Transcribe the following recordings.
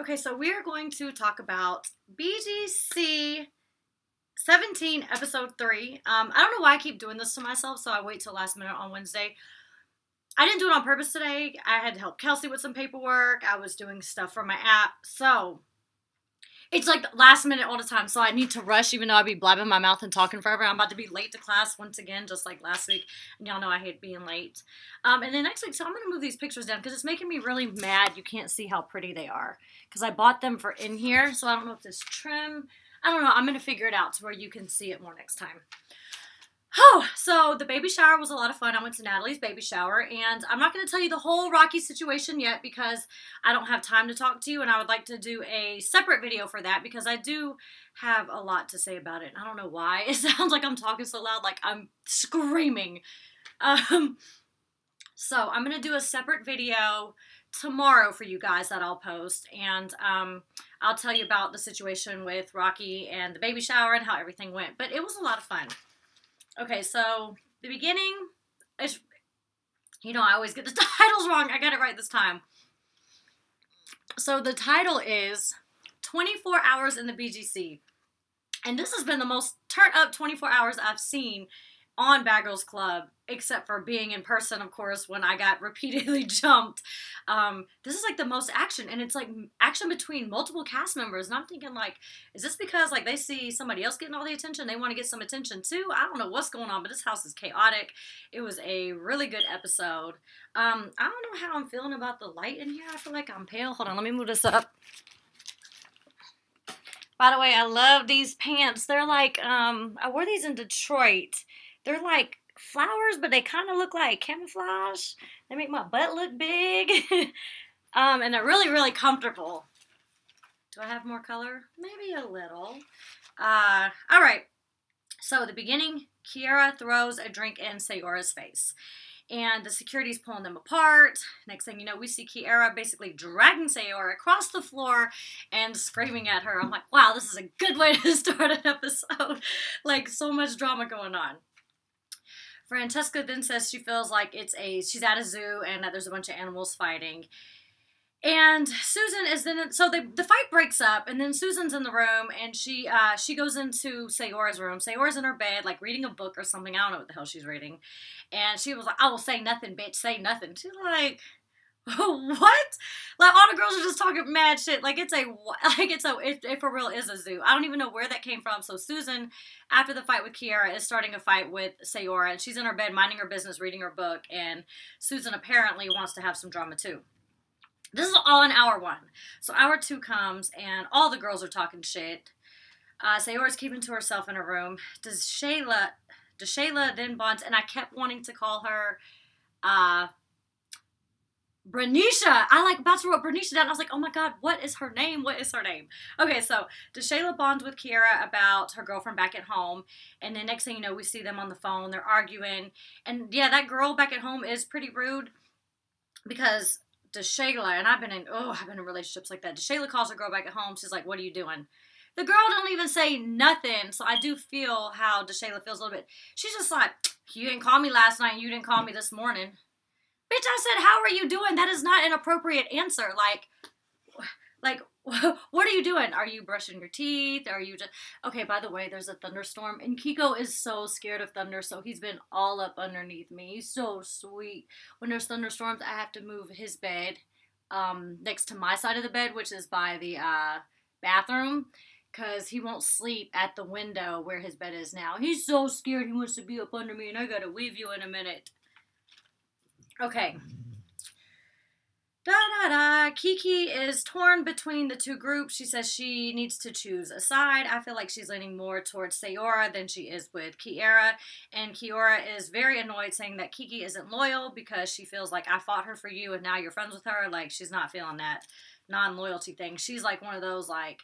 Okay, so we are going to talk about BGC 17, episode 3. Um, I don't know why I keep doing this to myself, so I wait till last minute on Wednesday. I didn't do it on purpose today. I had to help Kelsey with some paperwork. I was doing stuff for my app. So it's like last minute all the time. So I need to rush, even though I'd be blabbing my mouth and talking forever. I'm about to be late to class once again, just like last week. And y'all know I hate being late. Um, and then next week, so I'm going to move these pictures down because it's making me really mad. You can't see how pretty they are because I bought them for in here. So I don't know if this trim, I don't know. I'm going to figure it out to where you can see it more next time. Oh, so the baby shower was a lot of fun. I went to Natalie's baby shower, and I'm not going to tell you the whole Rocky situation yet because I don't have time to talk to you, and I would like to do a separate video for that because I do have a lot to say about it. I don't know why. It sounds like I'm talking so loud, like I'm screaming. Um, so I'm going to do a separate video tomorrow for you guys that I'll post, and um, I'll tell you about the situation with Rocky and the baby shower and how everything went. But it was a lot of fun. Okay, so the beginning is, you know, I always get the titles wrong. I got it right this time. So the title is 24 Hours in the BGC. And this has been the most turn up 24 hours I've seen on Bad Girls Club, except for being in person, of course, when I got repeatedly jumped. Um, this is like the most action, and it's like action between multiple cast members. And I'm thinking, like, is this because like they see somebody else getting all the attention, they want to get some attention too? I don't know what's going on, but this house is chaotic. It was a really good episode. Um, I don't know how I'm feeling about the light in here. I feel like I'm pale. Hold on, let me move this up. By the way, I love these pants. They're like, um, I wore these in Detroit they're like flowers, but they kind of look like camouflage. They make my butt look big. um, and they're really, really comfortable. Do I have more color? Maybe a little. Uh, all right. So at the beginning, Kiera throws a drink in Sayora's face. And the security's pulling them apart. Next thing you know, we see Kiera basically dragging Sayora across the floor and screaming at her. I'm like, wow, this is a good way to start an episode. like, so much drama going on. Francesca then says she feels like it's a she's at a zoo and that there's a bunch of animals fighting. And Susan is then so the the fight breaks up and then Susan's in the room and she uh she goes into Sayora's room. Sayora's in her bed like reading a book or something. I don't know what the hell she's reading. And she was like, I will say nothing, bitch, say nothing. She's like what? Like all the girls are just talking mad shit. Like it's a like it's a it, it, for real is a zoo. I don't even know where that came from. So Susan, after the fight with Kiera, is starting a fight with Sayora, and she's in her bed minding her business, reading her book, and Susan apparently wants to have some drama too. This is all in hour one. So hour two comes, and all the girls are talking shit. Uh, Sayora's keeping to herself in her room. DeShayla? Does Shayla then bonds? And I kept wanting to call her. Uh, Bernicia. I like about to wrote Bernicia down. I was like, oh my god, what is her name? What is her name? Okay, so DeShayla bonds with Kiera about her girlfriend back at home, and then next thing you know, we see them on the phone. They're arguing, and yeah, that girl back at home is pretty rude because DeShayla and I've been in oh I've been in relationships like that. DeShayla calls her girl back at home. She's like, what are you doing? The girl don't even say nothing, so I do feel how DeShayla feels a little bit. She's just like, you didn't call me last night. You didn't call me this morning. Bitch, I said, how are you doing? That is not an appropriate answer. Like, like, what are you doing? Are you brushing your teeth? Are you just okay? By the way, there's a thunderstorm, and Kiko is so scared of thunder, so he's been all up underneath me. He's so sweet. When there's thunderstorms, I have to move his bed um, next to my side of the bed, which is by the uh, bathroom, because he won't sleep at the window where his bed is now. He's so scared he wants to be up under me, and I gotta leave you in a minute. Okay. Da da da. Kiki is torn between the two groups. She says she needs to choose a side. I feel like she's leaning more towards Sayora than she is with Kiera. And Kiera is very annoyed, saying that Kiki isn't loyal because she feels like I fought her for you and now you're friends with her. Like she's not feeling that non loyalty thing. She's like one of those like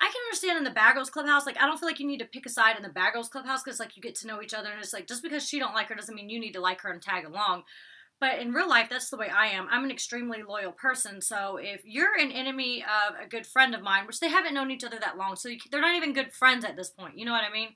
I can understand in the Bad Girls Clubhouse, like I don't feel like you need to pick a side in the Bad Girls Clubhouse because like you get to know each other and it's like just because she don't like her doesn't mean you need to like her and tag along. But in real life, that's the way I am. I'm an extremely loyal person. So if you're an enemy of a good friend of mine, which they haven't known each other that long, so you, they're not even good friends at this point. You know what I mean?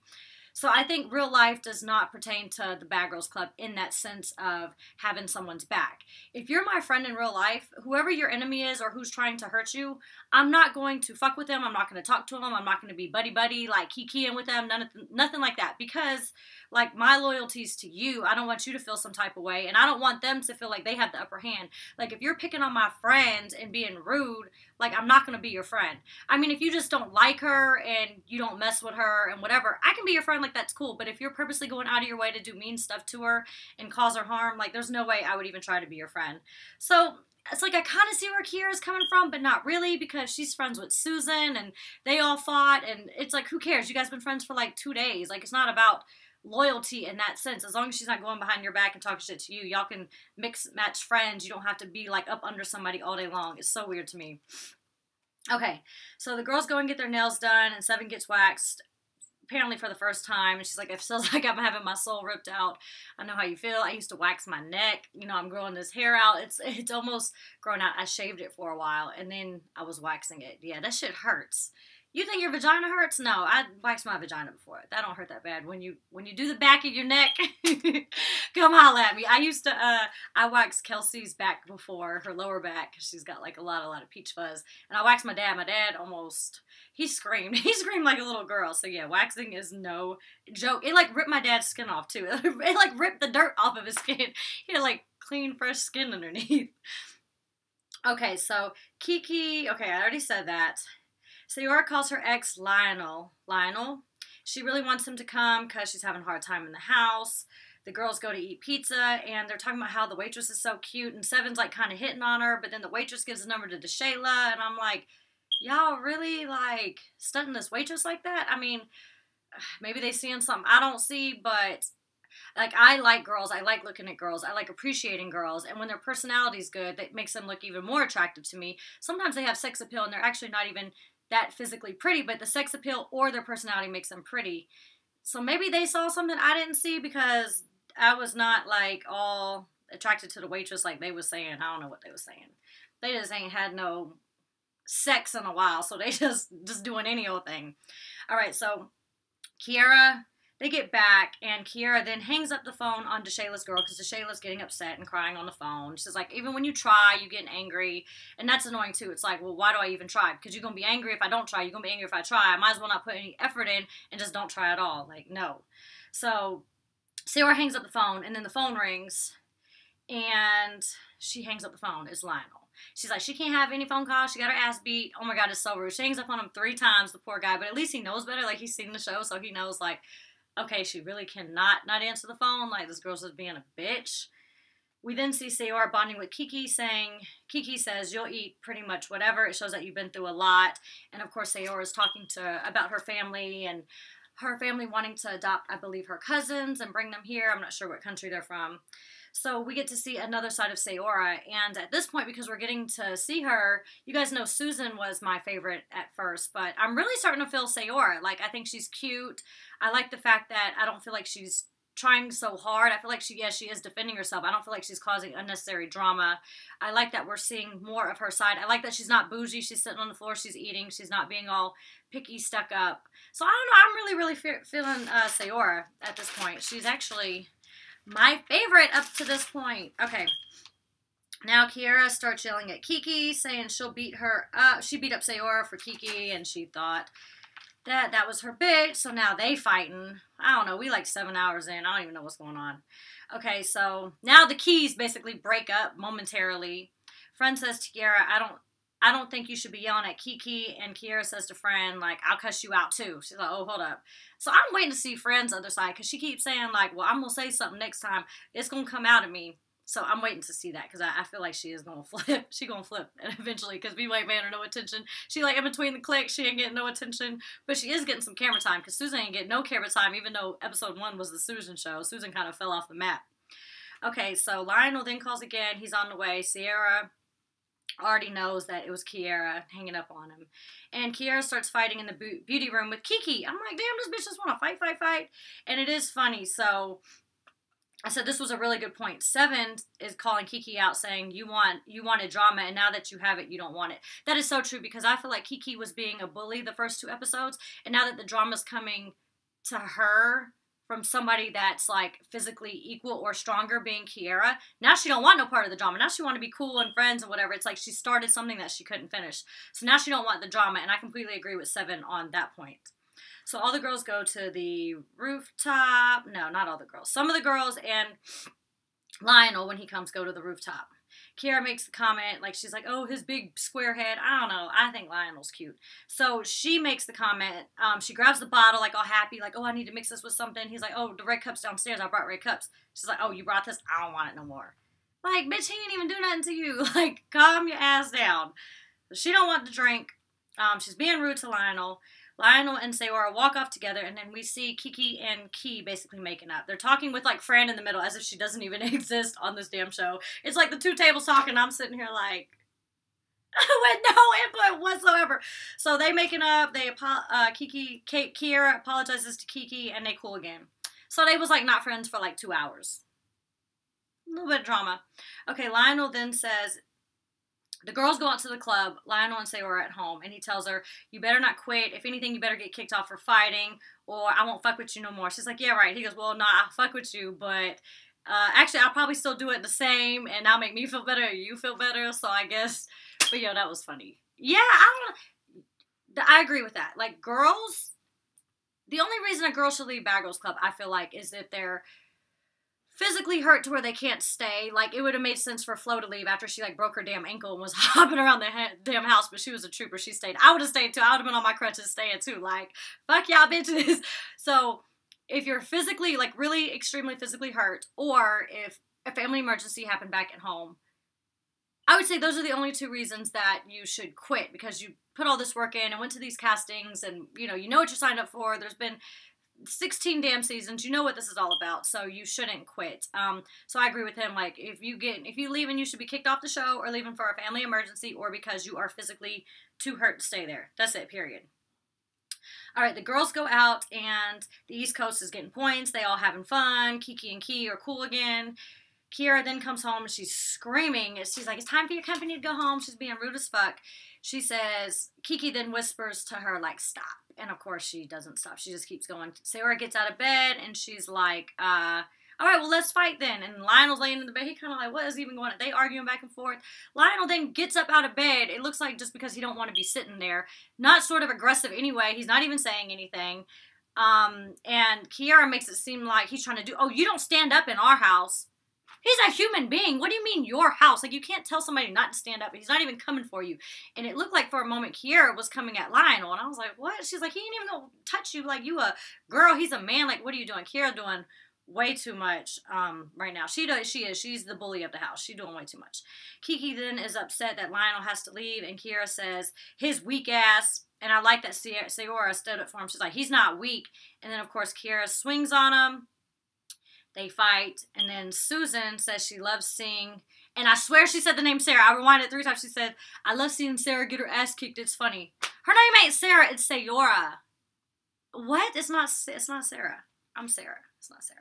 So I think real life does not pertain to the Bad Girls Club in that sense of having someone's back. If you're my friend in real life, whoever your enemy is or who's trying to hurt you, I'm not going to fuck with them. I'm not going to talk to them. I'm not going to be buddy buddy like kikiing with them. None of nothing like that because like my loyalties to you. I don't want you to feel some type of way, and I don't want them to feel like they have the upper hand. Like if you're picking on my friends and being rude, like I'm not going to be your friend. I mean, if you just don't like her and you don't mess with her and whatever, I can be your friend. Like that's cool. But if you're purposely going out of your way to do mean stuff to her and cause her harm, like there's no way I would even try to be your friend. So it's like I kind of see where Kiera's coming from, but not really because she's friends with Susan and they all fought, and it's like who cares? You guys been friends for like two days. Like it's not about loyalty in that sense. As long as she's not going behind your back and talking shit to you, y'all can mix match friends. You don't have to be like up under somebody all day long. It's so weird to me. Okay, so the girls go and get their nails done, and Seven gets waxed. Apparently for the first time, and she's like, "It feels like I'm having my soul ripped out." I know how you feel. I used to wax my neck. You know, I'm growing this hair out. It's it's almost grown out. I shaved it for a while, and then I was waxing it. Yeah, that shit hurts. You think your vagina hurts? No, I waxed my vagina before. That don't hurt that bad. When you when you do the back of your neck, come holla at me. I used to uh I waxed Kelsey's back before her lower back she's got like a lot a lot of peach fuzz, and I waxed my dad. My dad almost he screamed. He screamed like a little girl. So yeah, waxing is no joke. It like ripped my dad's skin off too. It like ripped the dirt off of his skin. He had like clean fresh skin underneath. Okay, so Kiki. Okay, I already said that. Sayora calls her ex Lionel. Lionel. She really wants him to come because she's having a hard time in the house. The girls go to eat pizza and they're talking about how the waitress is so cute and Seven's like kind of hitting on her, but then the waitress gives the number to Deshayla and I'm like, y'all really like stunting this waitress like that? I mean, maybe they seeing something I don't see, but like I like girls. I like looking at girls. I like appreciating girls. And when their personality's good, that makes them look even more attractive to me. Sometimes they have sex appeal and they're actually not even that physically pretty, but the sex appeal or their personality makes them pretty. So maybe they saw something I didn't see because I was not like all attracted to the waitress like they was saying. I don't know what they was saying. They just ain't had no sex in a while, so they just just doing any old thing. All right, so Kiera they get back, and Kiera then hangs up the phone on Deshayla's girl because Deshayla's getting upset and crying on the phone. She's like, even when you try, you get angry, and that's annoying too. It's like, well, why do I even try? Because you're gonna be angry if I don't try. You're gonna be angry if I try. I might as well not put any effort in and just don't try at all. Like, no. So Sayora hangs up the phone, and then the phone rings, and she hangs up the phone. It's Lionel. She's like, she can't have any phone calls. She got her ass beat. Oh my god, it's so rude. She hangs up on him three times, the poor guy. But at least he knows better. Like he's seen the show, so he knows like okay, she really cannot not answer the phone. Like, this girl's just being a bitch. We then see Sayora bonding with Kiki, saying, Kiki says, you'll eat pretty much whatever. It shows that you've been through a lot. And of course, Sayora is talking to about her family and her family wanting to adopt, I believe, her cousins and bring them here. I'm not sure what country they're from. So we get to see another side of Sayora. And at this point, because we're getting to see her, you guys know Susan was my favorite at first, but I'm really starting to feel Sayora. Like, I think she's cute. I like the fact that I don't feel like she's trying so hard. I feel like she, yes, she is defending herself. I don't feel like she's causing unnecessary drama. I like that we're seeing more of her side. I like that she's not bougie. She's sitting on the floor. She's eating. She's not being all picky, stuck up. So I don't know. I'm really, really fe- feeling uh, Sayora at this point. She's actually my favorite up to this point. Okay. Now Kiera starts yelling at Kiki, saying she'll beat her up. She beat up Sayora for Kiki, and she thought that that was her bitch. So now they fighting. I don't know. We like seven hours in. I don't even know what's going on. Okay, so now the keys basically break up momentarily. Fran says to Kiera, I don't I don't think you should be yelling at Kiki. And Kiera says to Fran, like, I'll cuss you out too. She's like, oh, hold up. So I'm waiting to see Fran's other side because she keeps saying, like, well, I'm going to say something next time. It's going to come out of me. So I'm waiting to see that because I, I, feel like she is to flip. she to flip and eventually because we ain't paying her no attention. She, like, in between the clicks, she ain't getting no attention. But she is getting some camera time because Susan ain't getting no camera time even though episode one was the Susan show. Susan kind of fell off the map. Okay, so Lionel then calls again. He's on the way. Sierra already knows that it was Kiera hanging up on him. And Kiera starts fighting in the beauty room with Kiki. I'm like, damn, this bitch just want to fight, fight, fight. And it is funny. So I said this was a really good point. Seven is calling Kiki out saying you want you wanted drama and now that you have it you don't want it. That is so true because I feel like Kiki was being a bully the first two episodes and now that the drama's coming to her from somebody that's like physically equal or stronger being Kiera. Now she don't want no part of the drama. Now she want to be cool and friends and whatever. It's like she started something that she couldn't finish. So now she don't want the drama and I completely agree with 7 on that point. So all the girls go to the rooftop. No, not all the girls. Some of the girls and Lionel when he comes go to the rooftop. Kiera makes the comment, like she's like, "Oh, his big square head." I don't know. I think Lionel's cute. So she makes the comment. Um, she grabs the bottle, like all happy, like, "Oh, I need to mix this with something." He's like, "Oh, the red cups downstairs. I brought red cups." She's like, "Oh, you brought this? I don't want it no more." Like, bitch, he ain't even do nothing to you. Like, calm your ass down. She don't want the drink. Um, she's being rude to Lionel. Lionel and Sayora walk off together, and then we see Kiki and Key basically making up. They're talking with like Fran in the middle, as if she doesn't even exist on this damn show. It's like the two tables talking. I'm sitting here like with no input whatsoever. So they making up. They uh, Kiki Kate Kiera apologizes to Kiki, and they cool again. So they was like not friends for like two hours. A little bit of drama. Okay, Lionel then says the girls go out to the club. Lionel and Sayora are at home, and he tells her, "You better not quit. If anything, you better get kicked off for fighting, or I won't fuck with you no more." She's like, "Yeah, right." He goes, "Well, nah, I'll fuck with you, but uh, actually, I'll probably still do it the same, and I'll make me feel better, you feel better." So I guess, but yo, that was funny. Yeah, I don't. I agree with that. Like girls, the only reason a girl should leave Bad Girls Club, I feel like, is if they're physically hurt to where they can't stay. Like it would have made sense for Flo to leave after she like broke her damn ankle and was hopping around the ha- damn house, but she was a trooper. She stayed. I would have stayed too. I would have been on my crutches staying too. Like fuck y'all bitches. So if you're physically like really extremely physically hurt, or if a family emergency happened back at home, I would say those are the only two reasons that you should quit because you put all this work in and went to these castings and you know you know what you signed up for. There's been 16 damn seasons. You know what this is all about, so you shouldn't quit. Um, so I agree with him. Like, if you get, if you leave and you should be kicked off the show or leaving for a family emergency or because you are physically too hurt to stay there. That's it, period. All right, the girls go out and the East Coast is getting points. They all having fun. Kiki and Key are cool again. Kiera then comes home and she's screaming. She's like, It's time for your company to go home. She's being rude as fuck. She says, Kiki then whispers to her, like, stop. And of course, she doesn't stop. She just keeps going. Sarah gets out of bed and she's like, uh, all right, well, let's fight then. And Lionel's laying in the bed. He kind of like, what is even going on? They arguing back and forth. Lionel then gets up out of bed. It looks like just because he don't want to be sitting there. Not sort of aggressive anyway. He's not even saying anything. Um, and Kiera makes it seem like he's trying to do, oh, you don't stand up in our house. He's a human being. What do you mean your house? Like you can't tell somebody not to stand up. He's not even coming for you. And it looked like for a moment Kiera was coming at Lionel, and I was like, what? She's like, he ain't even gonna touch you. Like you a girl. He's a man. Like what are you doing? Kiera doing way too much um, right now. She does. She is. She's the bully of the house. She's doing way too much. Kiki then is upset that Lionel has to leave, and Kiera says his weak ass. And I like that Sayora stood up for him. She's like, he's not weak. And then of course Kiera swings on him they fight, and then Susan says she loves seeing, and I swear she said the name Sarah. I rewind it three times. She said, "I love seeing Sarah get her ass kicked. It's funny. Her name ain't Sarah. It's Sayora. What? It's not. It's not Sarah. I'm Sarah. It's not Sarah."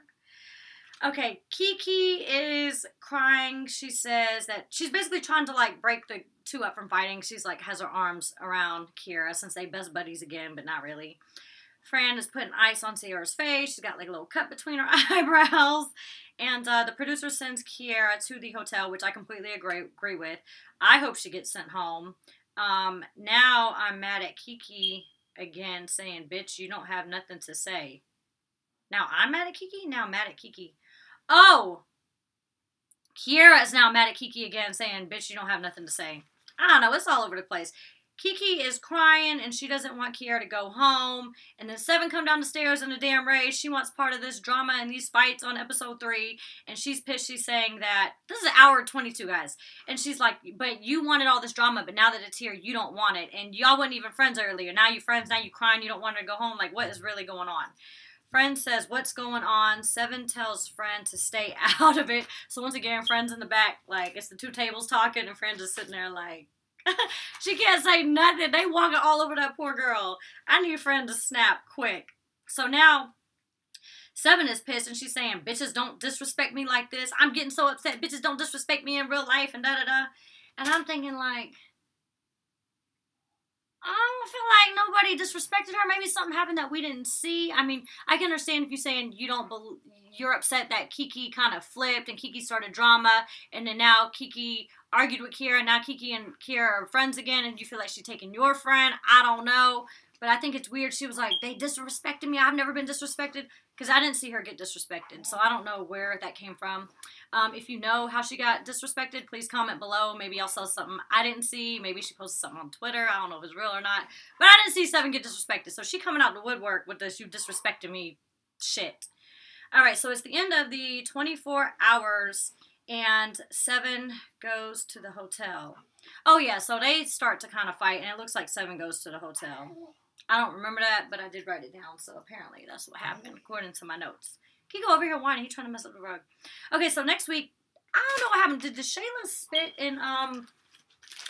Okay, Kiki is crying. She says that she's basically trying to like break the two up from fighting. She's like has her arms around Kiera since they best buddies again, but not really. Fran is putting ice on Sierra's face. She's got like a little cut between her eyebrows. And uh, the producer sends Kiera to the hotel, which I completely agree, agree with. I hope she gets sent home. Um, now I'm mad at Kiki again, saying, bitch, you don't have nothing to say. Now I'm mad at Kiki? Now I'm mad at Kiki. Oh! Kiera is now mad at Kiki again, saying, bitch, you don't have nothing to say. I don't know. It's all over the place. Kiki is crying and she doesn't want Kiera to go home. And then Seven come down the stairs in a damn rage. She wants part of this drama and these fights on episode three. And she's pissed. She's saying that this is hour 22, guys. And she's like, but you wanted all this drama, but now that it's here, you don't want it. And y'all weren't even friends earlier. Now you friends. Now you crying. You don't want her to go home. Like, what is really going on? Fran says, What's going on? Seven tells Fran to stay out of it. So once again, Fran's in the back, like it's the two tables talking, and Fran just sitting there like, she can't say nothing. They walking all over that poor girl. I need a friend to snap quick. So now Seven is pissed and she's saying, bitches don't disrespect me like this. I'm getting so upset. Bitches don't disrespect me in real life and da da da. And I'm thinking like, I don't feel like nobody disrespected her. Maybe something happened that we didn't see. I mean, I can understand if you're saying you don't you're upset that Kiki kind of flipped and Kiki started drama, and then now Kiki argued with Kiera. now Kiki and Kiera are friends again, and you feel like she's taking your friend. I don't know. But I think it's weird. She was like, they disrespected me. I've never been disrespected because I didn't see her get disrespected. So I don't know where that came from. Um, if you know how she got disrespected, please comment below. Maybe I'll sell something I didn't see. Maybe she posted something on Twitter. I don't know if it's real or not. But I didn't see Seven get disrespected. So she coming out the woodwork with this you disrespected me shit. All right, so it's the end of the 24 hours and Seven goes to the hotel. Oh yeah, so they start to kind of fight and it looks like Seven goes to the hotel. I don't remember that, but I did write it down, so apparently that's what happened according to my notes. Can you go over here whining? He's trying to mess up the rug. Okay, so next week, I don't know what happened. Did, did Shayla spit in um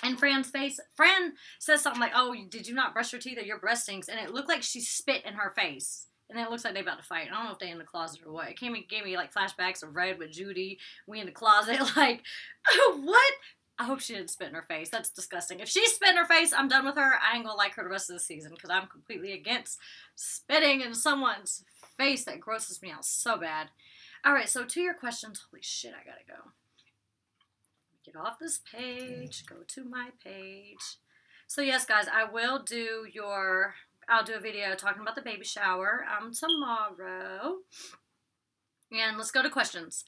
in Fran's face? Fran says something like, "Oh, did you not brush your teeth or your breath stinks?" And it looked like she spit in her face. And it looks like they about to fight. I don't know if they in the closet or what. It came, and gave me like flashbacks of Red with Judy. We in the closet. Like, what? I hope she didn't spit in her face. That's disgusting. If she spit in her face, I'm done with her. I ain't gonna like her the rest of the season because I'm completely against spitting in someone's face. That grosses me out so bad. All right, so to your questions. Holy shit, I gotta go. Get off this page. Go to my page. So yes, guys, I will do your. I'll do a video talking about the baby shower um tomorrow. And let's go to questions.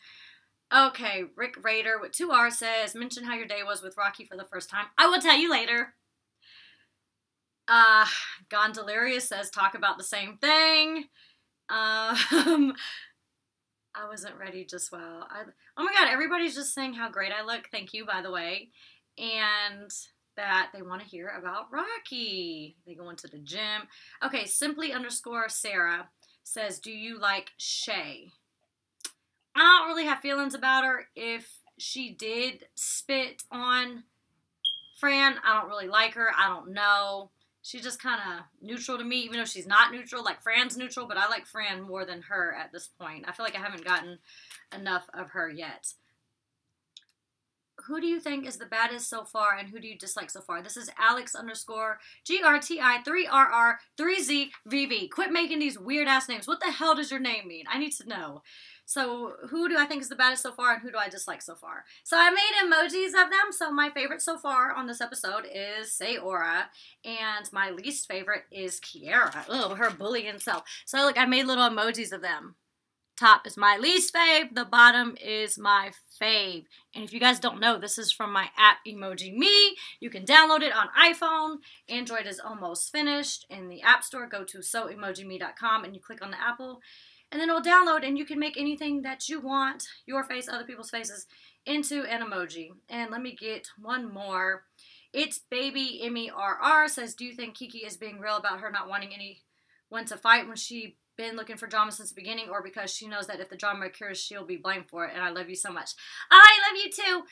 Okay, Rick Raider with two R says, mention how your day was with Rocky for the first time. I will tell you later. Uh, Gondelarius says, talk about the same thing. Um, I wasn't ready just well. I, oh my god, everybody's just saying how great I look. Thank you, by the way. And that they want to hear about Rocky. They go into the gym. Okay, simply underscore Sarah says, do you like Shay? I don't really have feelings about her. If she did spit on Fran, I don't really like her. I don't know. She's just kind of neutral to me, even though she's not neutral. Like Fran's neutral, but I like Fran more than her at this point. I feel like I haven't gotten enough of her yet. Who do you think is the baddest so far, and who do you dislike so far? This is Alex underscore GRTI 3RR 3ZVV. Quit making these weird ass names. What the hell does your name mean? I need to know. So who do I think is the baddest so far and who do I dislike so far? So I made emojis of them. So my favorite so far on this episode is Sayora and my least favorite is Kiera. Oh, her bullying self. So like I made little emojis of them. Top is my least fave, the bottom is my fave. And if you guys don't know, this is from my app Emoji Me. You can download it on iPhone. Android is almost finished. In the App Store, go to soemojime.com and you click on the Apple and then it'll download and you can make anything that you want, your face, other people's faces, into an emoji. And let me get one more. It's baby M-E-R-R says, do you think Kiki is being real about her not wanting anyone to fight when she been looking for drama since the beginning or because she knows that if the drama occurs, she'll be blamed for it. And I love you so much. I love you too.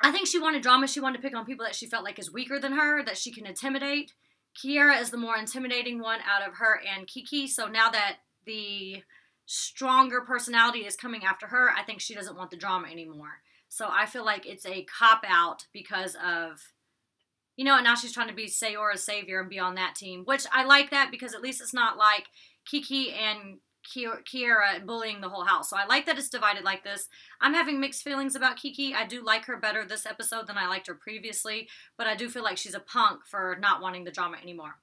I think she wanted drama. She wanted to pick on people that she felt like is weaker than her, that she can intimidate. Kiera is the more intimidating one out of her and Kiki. So now that the stronger personality is coming after her, I think she doesn't want the drama anymore. So I feel like it's a cop out because of, you know, and now she's trying to be Sayora's savior and be on that team, which I like that because at least it's not like Kiki and Kiera bullying the whole house. So I like that it's divided like this. I'm having mixed feelings about Kiki. I do like her better this episode than I liked her previously, but I do feel like she's a punk for not wanting the drama anymore.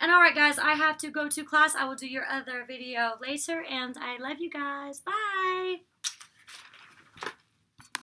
And alright guys, I have to go to class. I will do your other video later, and I love you guys. Bye!